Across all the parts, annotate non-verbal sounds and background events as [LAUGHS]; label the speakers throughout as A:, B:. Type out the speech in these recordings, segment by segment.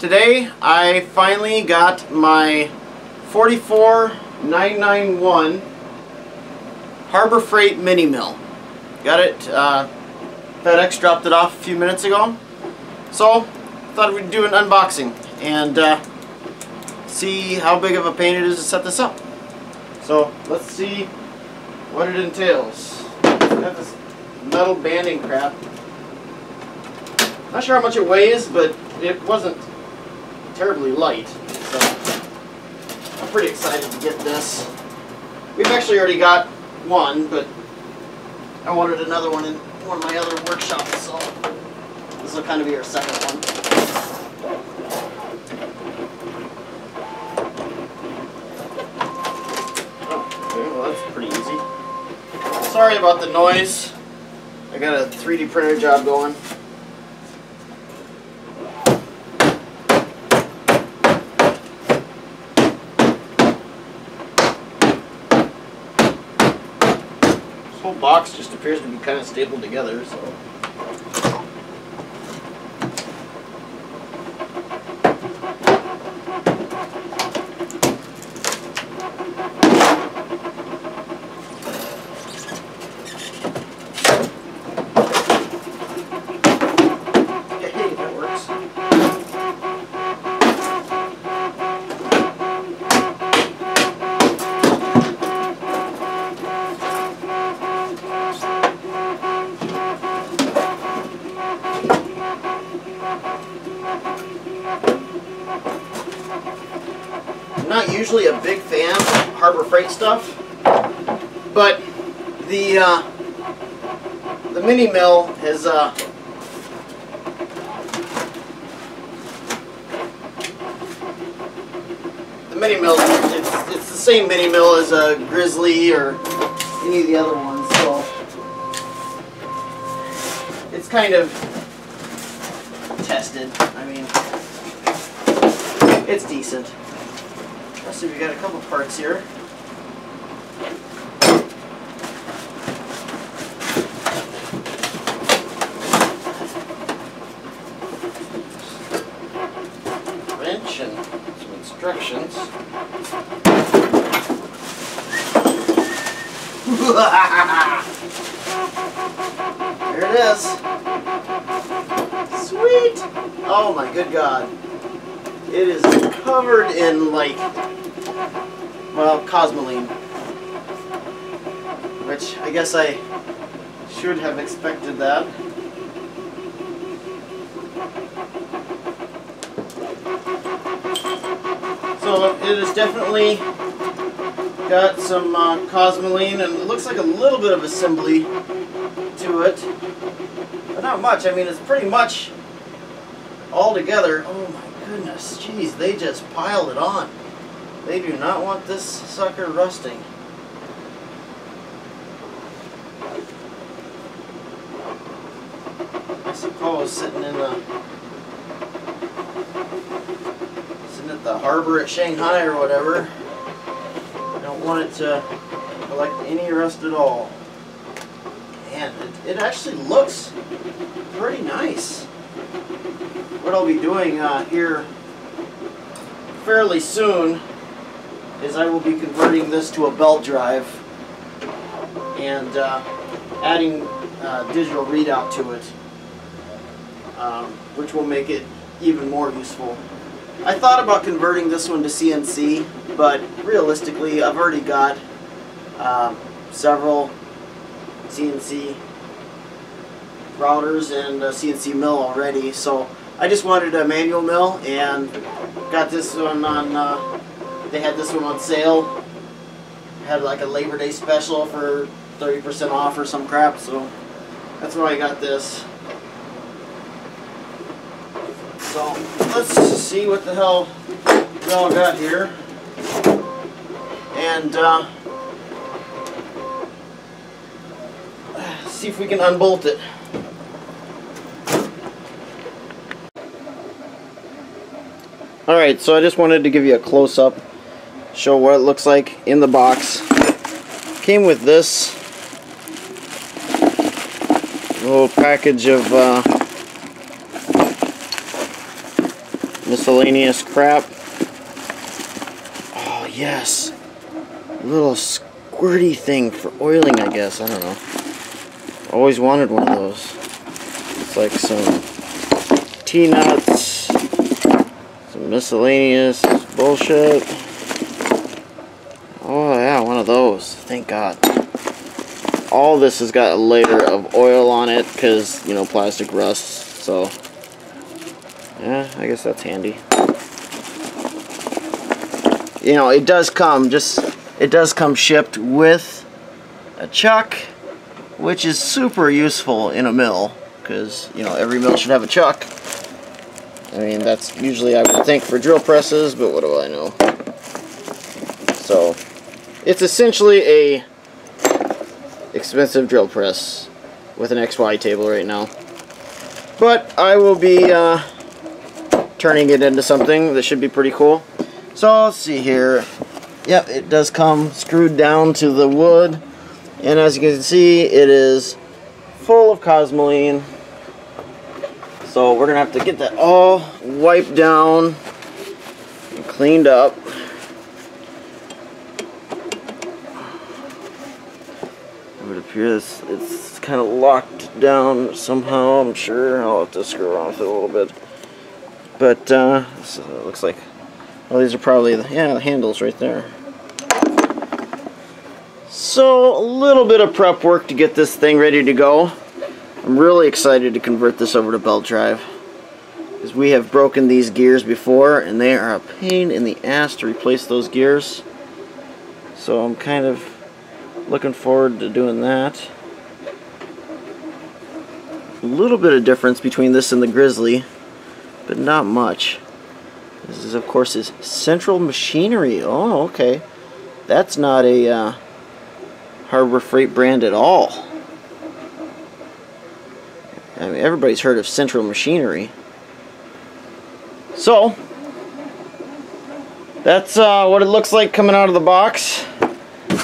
A: Today I finally got my 44991 Harbor Freight Mini Mill. Got it, uh, FedEx dropped it off a few minutes ago. So, thought we'd do an unboxing and uh, see how big of a pain it is to set this up. So, let's see what it entails. Got this metal banding crap. Not sure how much it weighs, but it wasn't terribly light. So I'm pretty excited to get this. We've actually already got one, but I wanted another one in one of my other workshops, so this will kind of be our second one. Well that's pretty easy. Sorry about the noise. I got a 3D printer job going. Whole box just appears to be kind of stapled together, so. Usually a big fan of Harbor Freight stuff, but the uh, the mini mill has uh, the mini mill it's it's the same mini mill as a Grizzly or any of the other ones, so it's kind of tested. I mean, it's decent. Let's see, we got a couple parts here. Wrench and some instructions. [LAUGHS] there it is. Sweet! Oh my good god. It is covered in like, well, cosmoline. Which I guess I should have expected that. So it has definitely got some uh, cosmoline and it looks like a little bit of assembly to it. But not much. I mean, it's pretty much all together. Oh my goodness, jeez, they just piled it on. They do not want this sucker rusting. I suppose sitting in the sitting at the harbor at Shanghai or whatever. I don't want it to collect any rust at all. Man, it, it actually looks pretty nice what I'll be doing uh, here fairly soon is I will be converting this to a belt drive and uh, adding uh, digital readout to it, um, which will make it even more useful. I thought about converting this one to CNC, but realistically I've already got um, several CNC routers and a CNC mill already, so I just wanted a manual mill and got this one on, uh, they had this one on sale. Had like a Labor Day special for 30% off or some crap, so that's why I got this. So let's see what the hell we all got here. And uh, see if we can unbolt it. Alright, so I just wanted to give you a close-up, show what it looks like in the box. Came with this little package of uh, miscellaneous crap. Oh, yes. Little squirty thing for oiling, I guess. I don't know. Always wanted one of those. It's like some T-nuts, some miscellaneous bullshit. Of those. Thank God. All this has got a layer of oil on it because, you know, plastic rusts. So, yeah, I guess that's handy. You know, it does come, just, it does come shipped with a chuck, which is super useful in a mill because, you know, every mill should have a chuck. I mean, that's usually, I would think, for drill presses, but what do I know? It's essentially a expensive drill press with an XY table right now. But I will be uh, turning it into something that should be pretty cool. So let's see here. Yep, it does come screwed down to the wood. And as you can see, it is full of Cosmoline. So we're going to have to get that all wiped down and cleaned up. Appear it's, it's kind of locked down somehow, I'm sure. I'll have to screw around it a little bit. But, uh, so it looks like, well, these are probably, the, yeah, the handles right there. So, a little bit of prep work to get this thing ready to go. I'm really excited to convert this over to belt drive. Because we have broken these gears before, and they are a pain in the ass to replace those gears. So I'm kind of looking forward to doing that. A little bit of difference between this and the Grizzly, but not much. This is, of course, is Central Machinery. Oh, okay. That's not a uh, Harbor Freight brand at all. I mean, everybody's heard of Central Machinery. So, that's uh, what it looks like coming out of the box.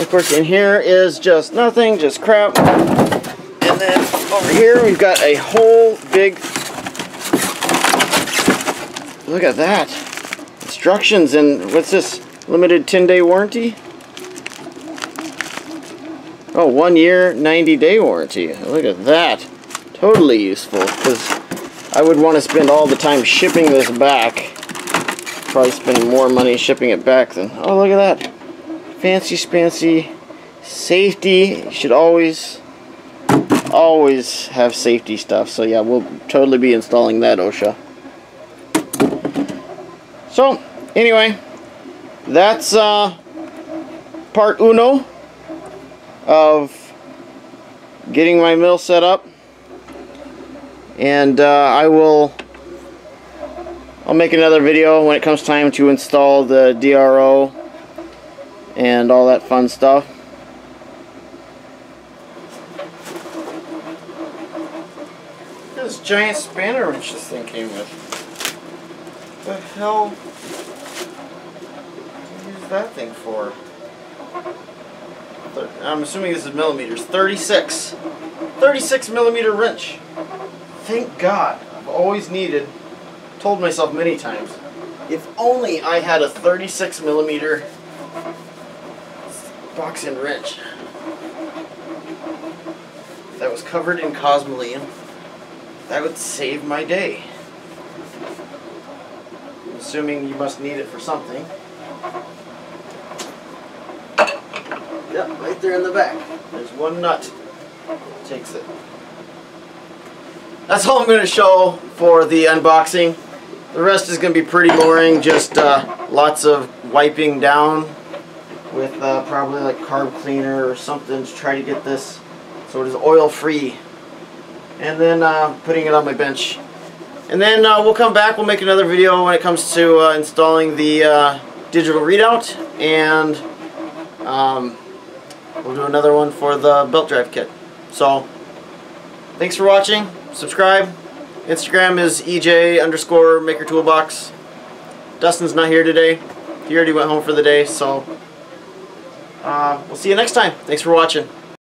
A: Of course, in here is just nothing, just crap. And then over here, we've got a whole big... Look at that. Instructions and what's this? Limited 10-day warranty? Oh, one year, 90-day warranty. Look at that. Totally useful, because I would want to spend all the time shipping this back. Probably spend more money shipping it back than... Oh, look at that fancy spancy safety. You should always always have safety stuff. So yeah we'll totally be installing that OSHA. So anyway that's uh, part uno of getting my mill set up. And uh, I will I'll make another video when it comes time to install the DRO and all that fun stuff. This giant spanner wrench this thing came with. What the hell use that thing for? I'm assuming this is millimeters. 36. 36 millimeter wrench. Thank God. I've always needed, told myself many times, if only I had a 36 millimeter box and wrench that was covered in cosmoline, that would save my day. Assuming you must need it for something. Yep, right there in the back. There's one nut. Takes it. That's all I'm going to show for the unboxing. The rest is going to be pretty boring, just uh, lots of wiping down with uh, probably like carb cleaner or something to try to get this so it is oil free and then uh, putting it on my bench. And then uh, we'll come back we'll make another video when it comes to uh, installing the uh, digital readout and um, we'll do another one for the belt drive kit. So thanks for watching. Subscribe. Instagram is EJ underscore maker toolbox. Dustin's not here today. He already went home for the day so uh, we'll see you next time. Thanks for watching.